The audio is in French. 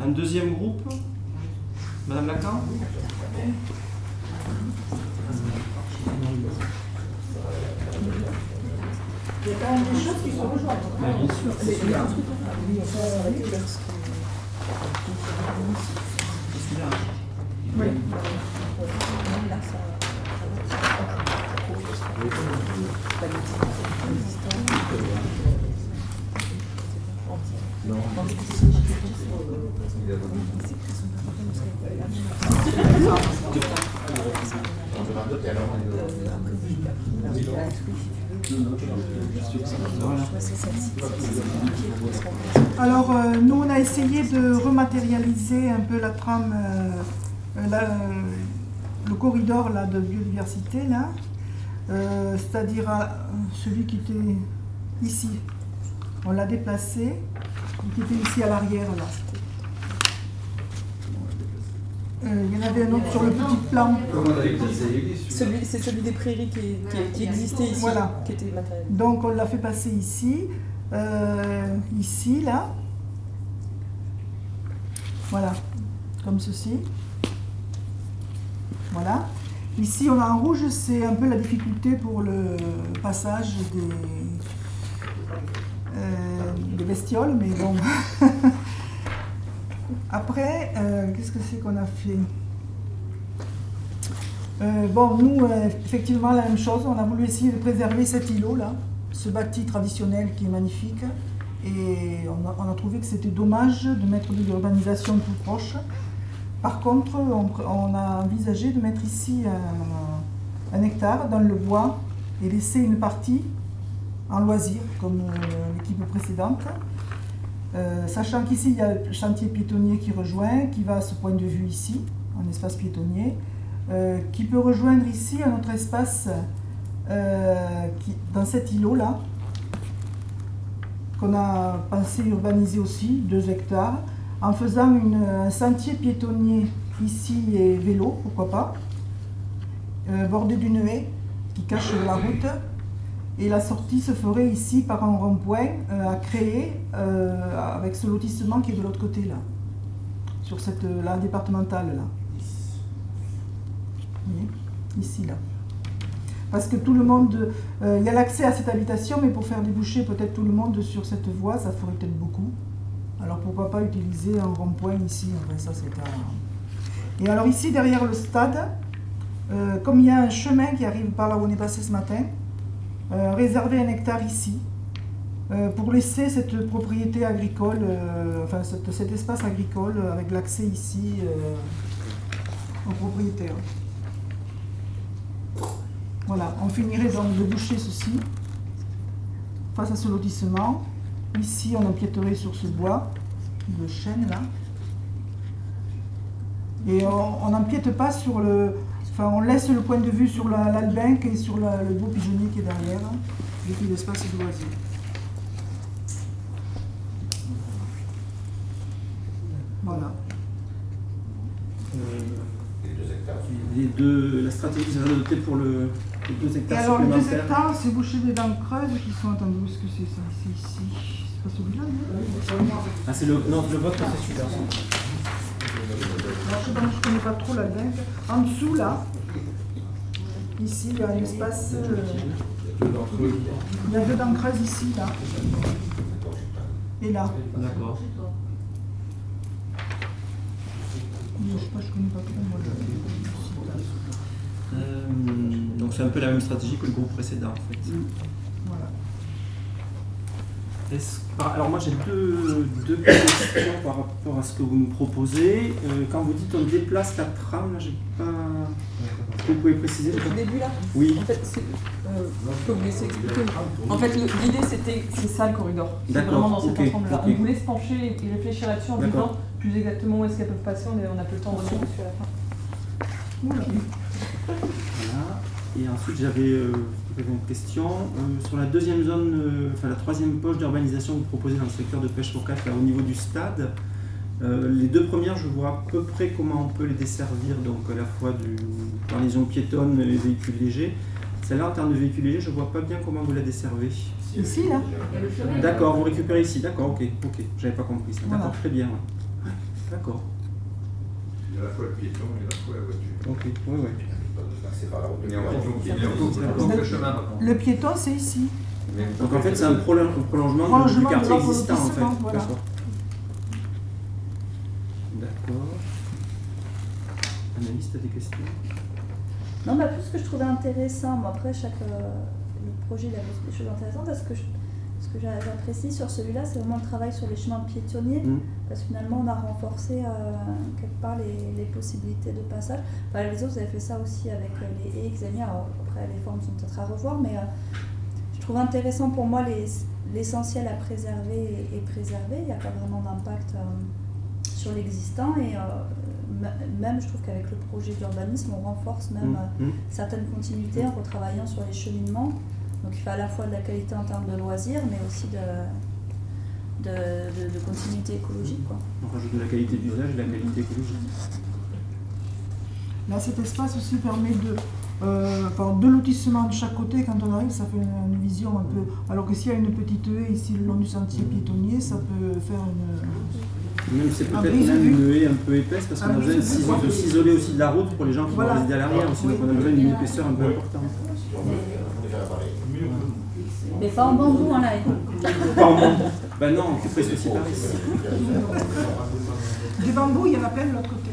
Un deuxième groupe Madame Lacan Il y a quand même des choses qui sont rejointes. Mais bien sûr, c'est celui-là. Celui-là. Oui. Là, ça- Alors, euh, nous, on a essayé de rematérialiser un peu la trame, euh, euh, le corridor de biodiversité, c'est-à-dire celui qui était ici. On l'a déplacé, qui était ici à l'arrière, là. Euh, il y en avait un autre sur le petit plan. Celui- C'est celui des prairies qui, qui- qui existait ici, Voilà. qui était matériel. Donc on l'a fait passer ici, euh, ici, là. Voilà, comme ceci. Voilà. Ici on a en rouge, c'est un peu la difficulté pour le passage des, euh, des bestioles, mais bon. Après, euh, qu'est-ce que c'est qu'on a fait? Euh, bon, nous, euh, effectivement, la même chose. On a voulu essayer de préserver cet îlot-là, ce bâti traditionnel qui est magnifique. Et on a, trouvé que c'était dommage de mettre de l'urbanisation tout proche. Par contre, on, a envisagé de mettre ici un, hectare dans le bois et laisser une partie en loisir, comme l'équipe précédente. Euh, sachant qu'ici, il y a le chantier piétonnier qui rejoint, qui va à ce point de vue ici, en espace piétonnier, euh, qui peut rejoindre ici un autre espace euh, dans cet îlot-là, qu'on a pensé urbaniser aussi, 2 hectares, en faisant un sentier piétonnier ici et vélo, pourquoi pas, bordé d'une haie qui cache la route. Et la sortie se ferait ici par un rond-point euh, à créer euh, avec ce lotissement qui est de l'autre côté là, sur cette la départementale là. Ici là. Parce que tout le monde, euh, il y a l'accès à cette habitation, mais pour faire déboucher peut-être tout le monde sur cette voie, ça ferait peut-être beaucoup. Alors pourquoi pas utiliser un rond-point ici Enfin, ça un- Et alors ici derrière le stade, euh, comme il y a un chemin qui arrive par là où on est passé ce matin, euh, réserver un hectare ici euh, pour laisser cette propriété agricole, euh, enfin cet, cet espace agricole avec l'accès ici aux propriétaires. Voilà, on finirait donc de boucher ceci face à ce lotissement. Ici, on empiéterait sur ce bois de chêne là. Et on n'empiète pas sur le. Enfin, on laisse le point de vue sur la- l'albinque et sur la- le beau pigeonnier qui est derrière, et puis l'espace de loisir. Voilà. Euh, les deux, la stratégie que vous avez adoptée pour le, les deux Et hectares alors, le 2 supplémentaires. hectares, c'est boucher des dents creuses qui sont. Attendez, où est-ce que c'est ça C'est ici. C'est pas celui-là, non? Ah, c'est le, non, le vôtre, c'est super. Alors, je je connais pas trop la dingue. En dessous, là, ici, il y a un espace. euh, il y a deux dents creuses ici, là. Et là. D'accord. Je sais pas, je connais pas trop, moi. Euh, donc c'est un peu la même stratégie que le groupe précédent en fait. Voilà. Alors moi j'ai deux, deux questions par rapport à ce que vous nous proposez. Euh, quand vous dites on déplace la trame, là j'ai pas. Vous pouvez préciser Au début là Oui. En fait. Euh, je peux vous laisser expliquer. En fait, l'idée c'était. C'est ça le corridor. C'est vraiment dans cet ok, ensemble-là. ok. On voulait se pencher et réfléchir là-dessus en disant plus exactement où est-ce qu'elles peuvent passer. On n'a plus le temps de revenir dessus à la fin. Oula. Voilà. Et ensuite j'avais euh, une question euh, sur la deuxième zone, euh, enfin la troisième poche d'urbanisation que vous proposez dans le secteur de pêche locale, là au niveau du stade. Euh, les deux premières, je vois à peu près comment on peut les desservir, donc à la fois du, par liaison piétonne et véhicules légers. Celle-là, en termes de véhicules légers, je vois pas bien comment vous la desservez. Ici, là? D'accord, vous récupérez ici, d'accord, ok, ok, j'avais pas compris ça. Voilà. D'accord, très bien. ouais. D'accord. Il y a à la fois le piéton et à la fois la voiture. Ok, oui, oui. Par la route. Mais de. Le piéton, c'est ici. Donc en fait, c'est un prolon- un prolongement, du- quartier existant en fait. D'accord. As des questions? Non, bah, plus ce que je trouvais intéressant, moi après chaque euh, le projet il avait des choses intéressantes, parce que je- ce que j'a- j'apprécie sur celui-là, c'est vraiment le travail sur les chemins piétonniers, Mm. parce que finalement on a renforcé euh, quelque part les, les possibilités de passage. Enfin, les autres, vous avez fait ça aussi avec euh, les. Alors, après les formes sont peut-être à revoir, mais euh, je trouve intéressant pour moi les- l'essentiel à préserver et, et préserver. Il n'y a pas vraiment d'impact euh, sur l'existant et même je trouve qu'avec le projet d'urbanisme, on renforce même Mm, mm. certaines continuités en retravaillant sur les cheminements. Donc il fait à la fois de la qualité en termes de loisirs, mais aussi de, de, de- de continuité écologique. Quoi. On rajoute de la qualité d'usage et de la qualité écologique. Là, cet espace aussi permet de. Euh, enfin, deux lotissements de chaque côté, quand on arrive, ça fait une, une vision un peu. Alors que s'il y a une petite haie ici le long du sentier piétonnier, ça peut faire une. Même c'est peut-être brise même une haie un peu épaisse parce qu'on a besoin de s'isoler aussi de la route pour les gens qui Voilà. vont résider à l'arrière aussi. Donc on a besoin d'une épaisseur un peu importante. Mais pas en bambou, hein, là. Pas en bambou. Bah non, on couperait ceci par ici. Des bambous, il y en a plein de l'autre côté.